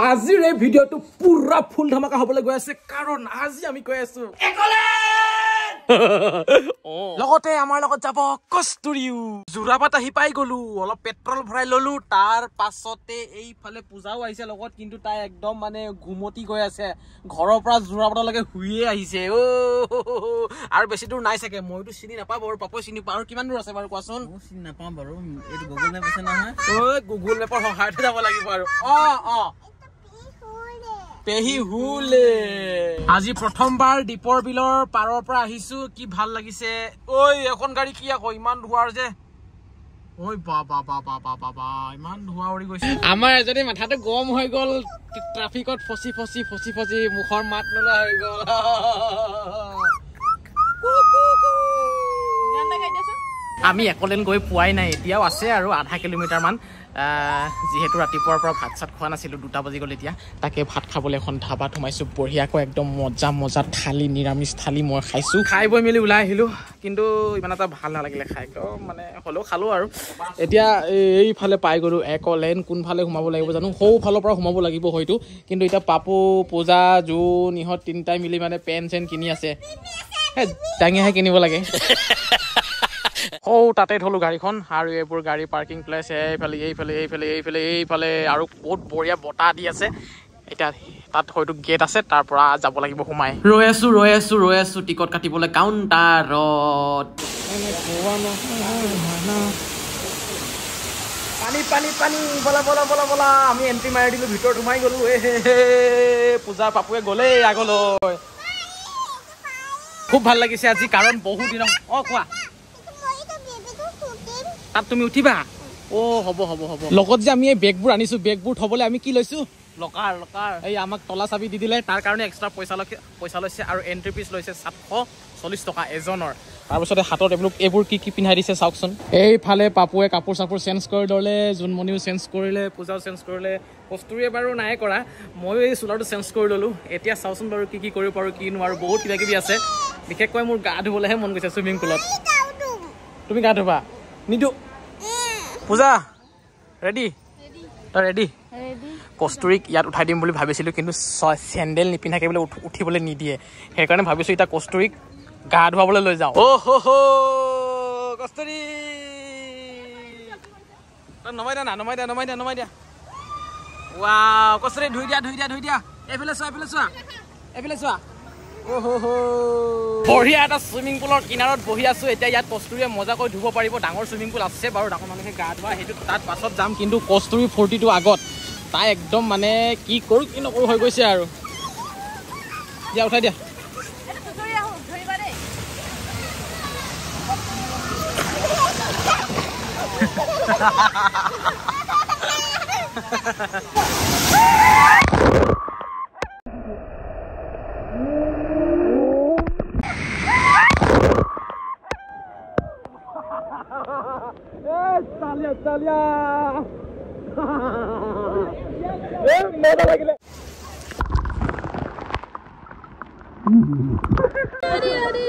আজিৰ এই ভিডিঅ'টো পুৰা ফুল ধামাকা হবলৈ গৈ আছে কাৰণ আজি আমি কৈ আছো লগতে আমাৰ লগত যাব কস্তুৰিও। যোৰাবাট আহি পাই গলো। অলপ পেট্ৰল ভৰাই ললো। তাৰ পাছতে এইফালে পূজাও আহিছে লগত কিন্তু তাই একদম মানে ঘুমতি গৈ আছে। ঘৰৰ পৰা যোৰাবাটলৈকে শুইয়ে আহিছে। অ আৰু বেছি দূৰ নাই চাগে। মইতো চিনি নাপাওঁ বাৰু। পাপই চিনি পাওঁ। আৰু কিমান দূৰ আছে বাৰু কোৱাচোন? মই চিনি নাপাওঁ বাৰু। এইটো গুগল মেপ আছে নহয়। গুগল মেপৰ সহায়তে যাব লাগিব আৰু। অ অ। পেহী হুলে। আজি প্ৰথমবাৰ দীপৰ বিলৰ পাৰৰ পৰা আহিছো কি ভাল লাগিছে। ঐ এখন গাড়ী কি আকৌ ইমান ধোৱাৰ যে। আমাৰ এজনী মাথাটো গৰম হৈ গ'ল ট্ৰাফিকত ফচি ফচি ফচি ফচি মুখৰ মাত নোলোৱা হৈ গ'ল। আমি একলেন গৈ পোৱাই নাই এতিয়াও আছে আৰু আধা কিলোমিটাৰ মান। আহ, যিহেতু ৰাতিপুৱাৰ পৰা ভাত চাত খোৱা নাছিলোঁ দুটা বাজি গ'ল এতিয়া। তাকে ভাত খাবলৈ এখন ধাবাত সোমাইছোঁ বঢ়িয়াকৈ একদম মজা মজা থালি নিৰামিষ থালি মই খাইছোঁ। খাই বৈ মেলি ওলাই আহিলোঁ কিন্তু ইমান এটা ভাল নালাগিলে খাই। কিয় মানে হ'লেও খালোঁ আৰু। এতিয়া এই- এইফালে পাই গ'লোঁ একলেন কোনফালে সোমাব লাগিব জানো? সৌ ফালৰ পৰা সোমাব লাগিব হয়তো কিন্তু এতিয়া পাপু পূজা জোন ইহঁত তিনিটাই মিলি মানে পেন চেন কিনি আছে। দাঙিহে কিনিব লাগে। সৌ তাতে থলো গাড়ীখন আৰু এইবোৰ গাড়ী পাৰ্কিং প্লেচ এইফালে এইফালে এইফালে এইফালে এইফালে আৰু বহুত বঢ়িয়া বতাহ দি আছে। এতিয়া তাত হয়তো গেট আছে তাৰ পৰা যাব লাগিব সোমাই। ৰৈ আছো ৰৈ আছো ৰৈ আছো টিকট কাটিবলৈ কাউণ্টাৰত পানী পানী পানী বলা বলা বলা বলা আমি এণ্ট্ৰি মাৰি দিলো ভিতৰত সোমাই গলো এ পূজা পাপুৱে গ'লেই আগলৈ। খুব ভাল লাগিছে আজি কাৰণ বহুত দিনৰ অঁ কোৱা। তাত তুমি উঠিবা। অ হ'ব হ'ব হ'ব। লগত যে আমি এই বেগবোৰ আনিছো বেগবোৰ থবলৈ আমি কি লৈছো? Locker locker. এই আমাক তলা চাবি দি দিলে। তাৰ কাৰণে এক্সট্ৰা পইচা লৈছে পইচা লৈছে আৰু এণ্ট্ৰি ফিজ লৈছে সাতশ চল্লিছ টকা এজনৰ। তাৰপিছতে হাতত এইবোৰ এইবোৰ কি কি পিন্ধাই দিছে চাওকচোন। এইফালে পাপুৱে কাপোৰ চাপোৰ চেঞ্জ কৰি ল'লে জোনমণিও চেঞ্জ কৰিলে পূজাও চেঞ্জ কৰিলে। কস্তুৰিয়ে বাৰু নাই কৰা। ময়ো এই চোলাৰটো চেঞ্জ কৰি ল'লোঁ। এতিয়া চাওঁচোন বাৰু কি কি কৰিব পাৰোঁ কি নোৱাৰোঁ বহুত কিবা কিবি আছে। বিশেষকৈ মোৰ গা ধুবলৈহে মন গৈছে চুইমিং পুলত তুমি গা ধুবা। নিদো। পূজা ৰেডি তই ৰেডি কস্তুৰিক ইয়াত উঠাই দিম বুলি ভাবিছিলোঁ কিন্তু চ- চেণ্ডেল নিপিন্ধাকে বোলে উঠ- উঠিবলৈ নিদিয়ে। সেইকাৰণে ভাবিছোঁ এতিয়া কস্তুৰিক গা ধুৱাবলৈ লৈ যাওঁ। অ' হ হ কস্তুৰি! তই নমাই দিয়া না নমাই দিয়া নমাই দিয়া নমাই দিয়া। ৱাও কস্তুৰি ধুই দিয়া ধুই দিয়া ধুই দিয়া। এইফালে চোৱা এইফালে চোৱা। এইফালে চোৱা। বঢ়িয়া এটা চুইমিং পুলৰ কিনাৰত বহি আছো। এতিয়া ইয়াত কস্তুৰিয়ে মজাকৈ ধুব পাৰিব। ডাঙৰ চুইমিং পুল আছে বাৰু ডাঙৰ মানুহে গা ধোৱা সেইটো তাত পাছত যাম। কিন্তু কস্তুৰি ফূৰ্তিটো আগত। তাই একদম মানে কি কৰোঁ কি নকৰোঁ হৈ গৈছে আৰু। দিয়া উঠাই দিয়া। Italia! Ready, ready!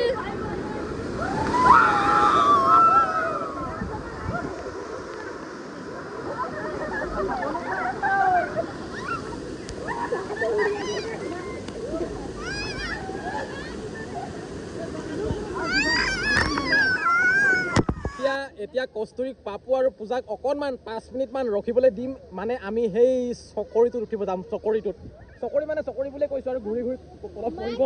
এতিয়া কস্তুৰিক পাপু আৰু পূজাক অকণমান পাঁচ মিনিটমান ৰখিবলৈ দিম। মানে আমি সেই চকৰিটোত উঠিব যাম চকৰিটোত। চকৰি মানে চকৰি বুলিয়ে কৈছোঁ আৰু ঘূৰি ঘূৰি পৰিব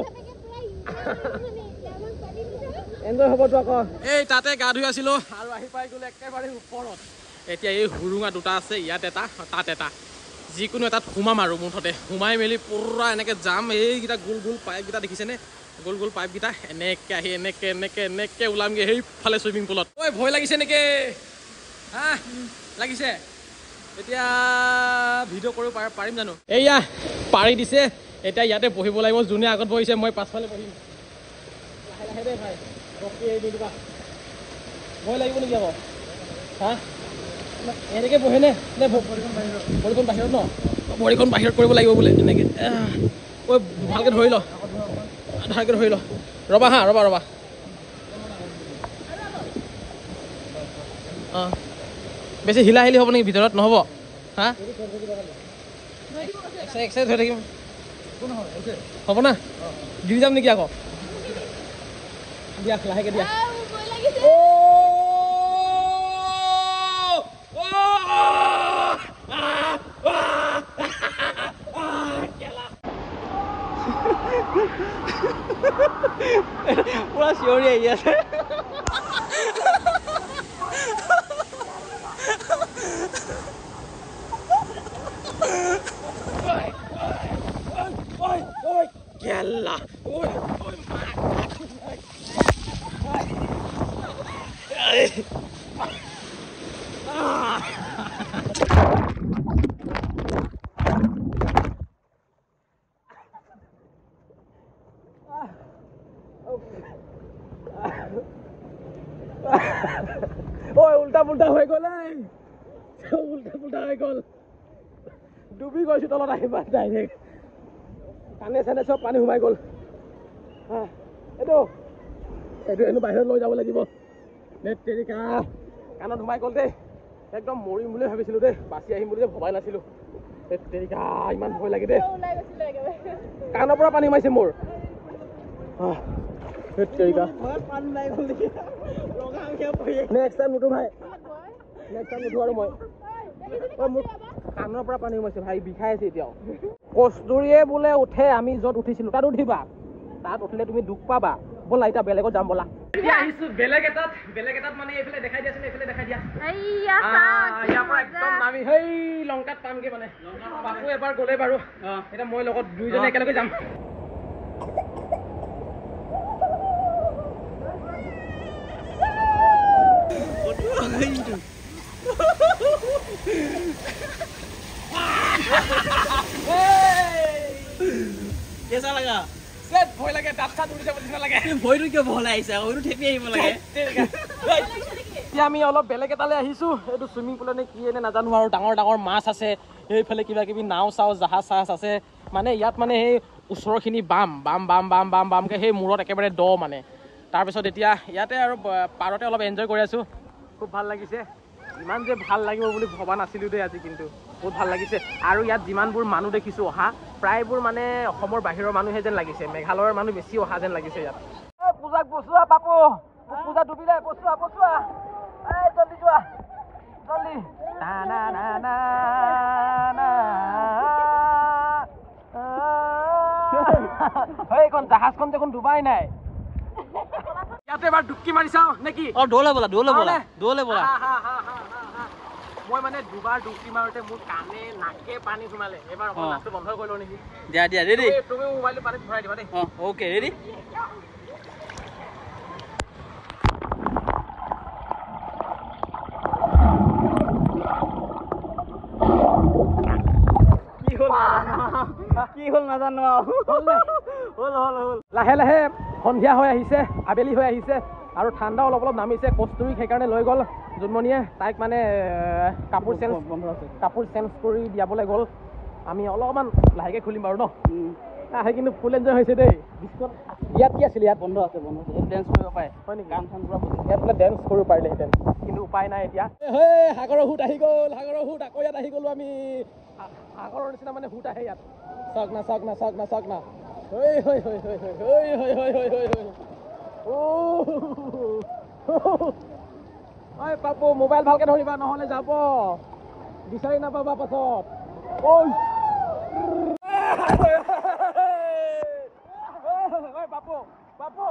এনজয় হ'বতো আকৌ এই তাতে গা ধুই আছিলোঁ। আৰু আহি পাই গ'লো একেবাৰে ওপৰত। এতিয়া এই হুৰুঙা দুটা আছে ইয়াত এটা তাত এটা। যিকোনো এটাত সোমাম আৰু মুঠতে। সোমাই মেলি পূৰা এনেকৈ যাম। এইকেইটা গোল গোল পাইপকেইটা দেখিছেনে? গোল গোল পাইপকেইটা এনেকৈ আহি এনেকৈ এনেকৈ এনেকৈ ওলামগৈ সেইফালে চুইমিং পুলত। ঐ ভয় লাগিছে নেকি? হা লাগিছে। এতিয়া ভিডিঅ' কৰিব পাৰ পাৰিম জানো? এয়া পাৰি দিছে। এতিয়া ইয়াতে বহিব লাগিব। যোনে আগত বহিছে মই পাছফালে বহিম। লাহে লাহে দেই ভাই। ৰখি দি দিবা ভয় লাগিব নেকি আকৌ? হা? এনেকৈ বহেনে নে? ভ- ভৰিখন বাহিৰত ন? ভৰিখন বাহিৰত কৰিব লাগিব বোলে এনেকৈ। ঐ ভালকৈ ধৰি ল। ভালকৈ ধৰি ল। ৰ'বা হা ৰ'বা ৰ'বা। অঁ। বেছি হিলা হিলি হ'ব নেকি ভিতৰত? নহ'ব। হা? হৈ থাকিম। হ'ব না? গিৰি যাম নেকি আকৌ? দিয়া লাহেকে দিয়া। 我那小脸也是。天啦！喂喂妈！এই উল্টা পুল্টা হৈ গ'ল। ডুবি গৈছো তলত আহিবা ডাইৰেক্ট। কাণে চানে চব? পানী সোমাই গ'ল। আহ, এইটো। এইটো হেনো বাহিৰত লৈ যাব লাগিব। নেট তেৰিকা। কাণত সোমাই গ'ল দেই। একদম মৰিম বুলি ভাবিছিলোঁ দেই। বাচি আহিম বুলি যে ভবাই নাছিলোঁ। নেট তেৰিকা ইমান ভয় লাগে দেই। কাণৰ পৰা পানী সোমাইছে মোৰ। আহ, নেট তেৰিকা। নাই নেক্সট টাইম নুঠো ভাই। নেক্সট টাইম নুঠো আৰু মই ঐ মোক কাণৰ পৰা পানী সোমাইছে ভাই বিষাই আছে এতিয়াও কস্তুৰীয়ে বোলে উঠে আমি য'ত উঠিছিলোঁ তাত উঠিবা। তাত উঠিলে তুমি দুখ পাবা। ব'লা এতিয়া বেলেগত যাম ব'লা। এতিয়া আহিছোঁ বেলেগ এটাত বেলেগ এটাত মানে এইফালে দেখাই দিয়াচোন এইফালে দেখাই দিয়া। আহ, ইয়াৰ পৰা একদম নামি সেই লংকাত পামগে মানে। বাপু এবাৰ গ'লে বাৰু। এতিয়া মই লগত দুইজনে একেলগে যাম। কেঁচা লাগা চেট ভয় লাগে দাঁত চাত উৰি যাব নিচিনা লাগে। তুমি ভৰিটো কিয় বহলাই আহিছা? ভৰিটো থেপি আহিব লাগে। এতিয়া আমি অলপ বেলেগ এটালৈ আহিছো। এইটো চুইমিং পুল নে কি এনে নাজানো আৰু। ডাঙৰ ডাঙৰ মাছ আছে। সেইফালে কিবা কিবি নাও চাও জাহাজ চাহাজ আছে। মানে ইয়াত মানে সেই ওচৰৰখিনি বাম বাম বাম বাম বাম বামকৈ সেই মূৰত একেবাৰে দ মানে। তাৰপিছত এতিয়া ইয়াতে আৰু পাৰতে অলপ এনজয় কৰি আছো। খুব ভাল লাগিছে। ইমান যে ভাল লাগিব বুলি ভবা নাছিলোঁ দেই আজি কিন্তু। বহুত ভাল লাগিছে। আৰু ইয়াত যিমানবোৰ মানুহ দেখিছোঁ অহা প্ৰায়বোৰ মানে অসমৰ বাহিৰৰ মানুহে যেন লাগিছে মেঘালয়ৰ মানুহ বেছি অহা যেন লাগিছে ইয়াত। পূজাক বচোৱা পাপু পূজা ডুবিলে বচোৱা বচোৱা! এই জলদি যোৱা। জলদি। না না না না না। এইখন জাহাজখন দেখোন ডুবাই নাই। ইয়াতে এবাৰ ডুবকি মাৰি চাওঁ নেকি অ দৌলে ব'লা দৌলে ব'লা? দৌলে ব'লা। মই মানে দুবাৰ ডুবকি মাৰোতে মোৰ কাণে নাকে পানী সোমালে। এবাৰ অকণ। নাকটো বন্ধ কৰি লওঁ নেকি? দিয়া দিয়া ৰেডি তুমি- মোবাইলটো পানীত ভৰাই দিবা দেই। অ অ'কে ৰেডি কি হ'ল কি হ'ল নাজানো আৰু হ'ল নে? হ'ল হ'ল হ'ল। লাহে লাহে সন্ধিয়া হৈ আহিছে আবেলি হৈ আহিছে আৰু ঠাণ্ডাও অলপ অলপ নামিছে কস্তুৰীক সেইকাৰণে লৈ গ'ল। জোনমণিয়ে তাইক মানে কাপোৰ চেঞ্জ কাপোৰ চেঞ্জ কৰি দিয়াবলৈ গ'ল আমি অলপমান লাহেকৈ খুলিম বাৰু ন আহে কিন্তু ফুল এনজয় হৈছে দেই বিস্কুট ইয়াত কি আছিলে ইয়াত বন্ধ আছে বন্ধ আছে ডেন্স কৰিব পাৰে হয় নেকি গান চান পুৰা ইয়াত বোলে ডেন্স কৰিব পাৰিলেহেঁতেন কিন্তু উপায় নাই এতিয়া সাগৰৰ সোঁত আহি গ'ল সাগৰৰ সোঁত আকৌ ইয়াত আহি গ'লো আমি সাগৰৰ নিচিনা মানে সোঁত আহে ইয়াত চাওক না চাওক না চাওক না চাওক না হৈ হৈ হৈ হৈ হৈ হৈ হৈ হৈ হৈ হৈ হৈ ঐ পাপু মোবাইল ভালকে ধৰিবা নহ'লে যাব। বিচাৰি নাপাবা পাছত। ঐ! পাপু পাপু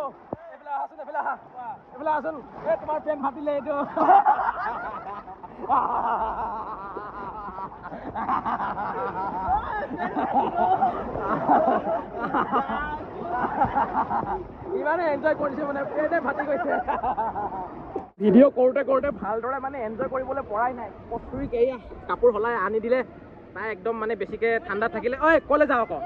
ইমানে এনজয় কৰিছে মানে ফাটি গৈছে। ভিডিঅ' কৰোঁতে কৰোঁতে ভালদৰে মানে এনজয় কৰিবলৈ পৰাই নাই। কস্তুৰীক এয়া কাপোৰ সলাই আনি দিলে তাই একদম মানে বেছিকৈ ঠাণ্ডাত থাকিলে ঐ ক'লে যাওঁ আকৌ।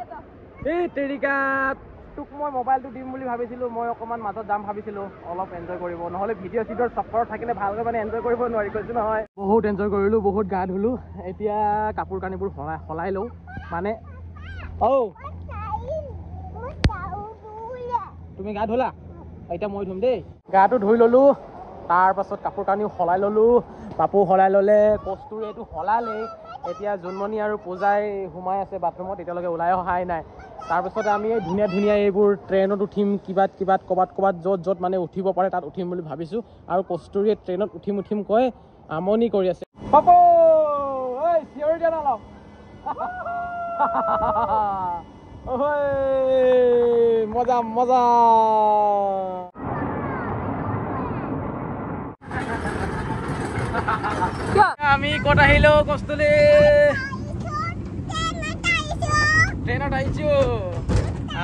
এই তেৰিকাত তোক মই মোবাইলটো দিম বুলি ভাবিছিলোঁ মই অকণমান মাজত যাম ভাবিছিলোঁ অলপ এনজয় কৰিব। নহ'লে ভিডিঅ' চিডিঅ'ৰ চক্কৰত থাকিলে ভালকৈ মানে এনজয় কৰিব নোৱাৰি কৈছোঁ নহয়। বহুত এনজয় কৰিলোঁ বহুত গা ধুলোঁ এতিয়া কাপোৰ কানিবোৰ সলাই সলাই লওঁ মানে ঔ তুমি গা ধুলা? এতিয়া মই ধুম দেই। গাটো ধুই ল'লোঁ তাৰ পাছত কাপোৰ কানিও সলাই ল'লোঁ। কাপোৰ সলাই ল'লে কস্তুৰি এইটো সলালেই। এতিয়া জোনমণি আৰু পূজাই সোমাই আছে বাথৰুমত এতিয়ালৈকে ওলাই অহাই নাই। তাৰপিছতে আমি এই ধুনীয়া ধুনীয়া এইবোৰ ট্ৰেইনত উঠিম কিবাত কিবাত ক'ৰবাত ক'ৰবাত য'ত য'ত মানে উঠিব পাৰে তাত উঠিম বুলি ভাবিছোঁ। আৰু কস্তুৰিয়ে ট্ৰেইনত উঠিম উঠিম কৈ আমনি কৰি আছে। ঐ চিঞৰি দিয়া মজা মজা। আমি ক'ত আহিলো কস্তুলি? ট্ৰেইনত আহিছো।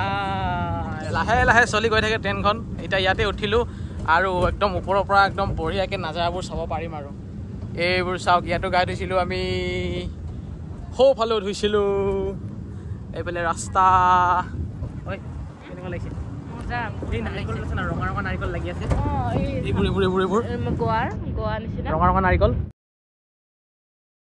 আহ, লাহে লাহে চলি গৈ থাকে ট্ৰেইনখন। এতিয়া ইয়াতে উঠিলোঁ আৰু একদম ওপৰৰ পৰা একদম বঢ়িয়াকৈ নাজাৰাবোৰ চাব পাৰিম আৰু। এইবোৰ চাওক ইয়াতো গা ধুইছিলোঁ আমি। সৌফালেও ধুইছিলোঁ এইফালে ৰাস্তা। ঐ কেনেকুৱা লাগিছে? এই নাৰিকল আছে না ৰঙা ৰঙা নাৰিকল লাগি আছে। এইবোৰ এইবোৰ এইবোৰ এইবোৰ। গোৱাৰ গোৱা নিচিনা। ৰঙা ৰঙা নাৰিকল।